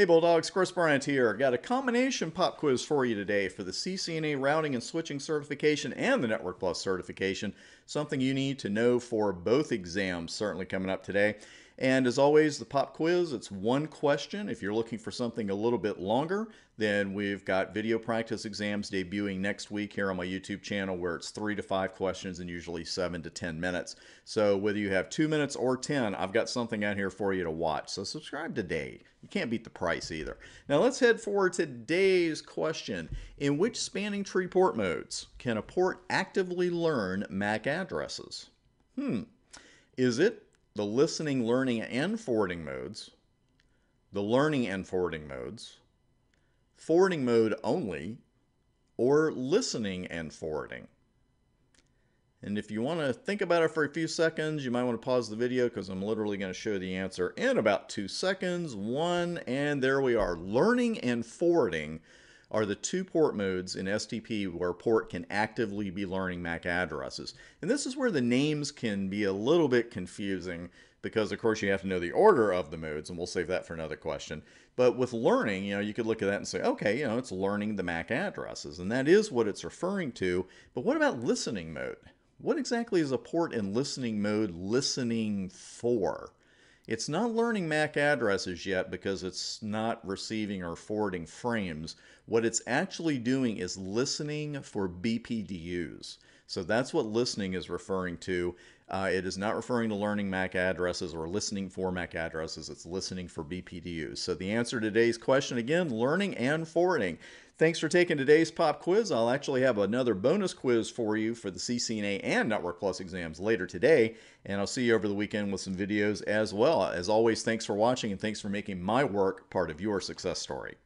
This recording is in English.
Hey Bulldogs, Chris Bryant here. Got a combination pop quiz for you today for the CCNA routing and switching certification and the Network Plus certification. Something you need to know for both exams certainly coming up today. And as always, the pop quiz, it's one question. If you're looking for something a little bit longer, then we've got video practice exams debuting next week here on my YouTube channel where it's three to five questions and usually seven to 10 minutes. So whether you have two minutes or 10, I've got something out here for you to watch. So subscribe today. You can't beat the price either. Now let's head for today's question. In which spanning tree port modes can a port actively learn MAC addresses? Hmm. Is it the listening, learning, and forwarding modes, the learning and forwarding modes, forwarding mode only, or listening and forwarding. And if you want to think about it for a few seconds, you might want to pause the video because I'm literally going to show the answer in about two seconds. One, and there we are. Learning and forwarding are the two port modes in STP where port can actively be learning MAC addresses. And this is where the names can be a little bit confusing because of course you have to know the order of the modes and we'll save that for another question. But with learning, you know, you could look at that and say, okay, you know, it's learning the MAC addresses and that is what it's referring to. But what about listening mode? What exactly is a port in listening mode listening for? It's not learning MAC addresses yet because it's not receiving or forwarding frames. What it's actually doing is listening for BPDUs. So that's what listening is referring to. Uh, it is not referring to learning MAC addresses or listening for MAC addresses. It's listening for BPDUs. So the answer to today's question again, learning and forwarding. Thanks for taking today's pop quiz. I'll actually have another bonus quiz for you for the CCNA and Network Plus exams later today. And I'll see you over the weekend with some videos as well. As always, thanks for watching and thanks for making my work part of your success story.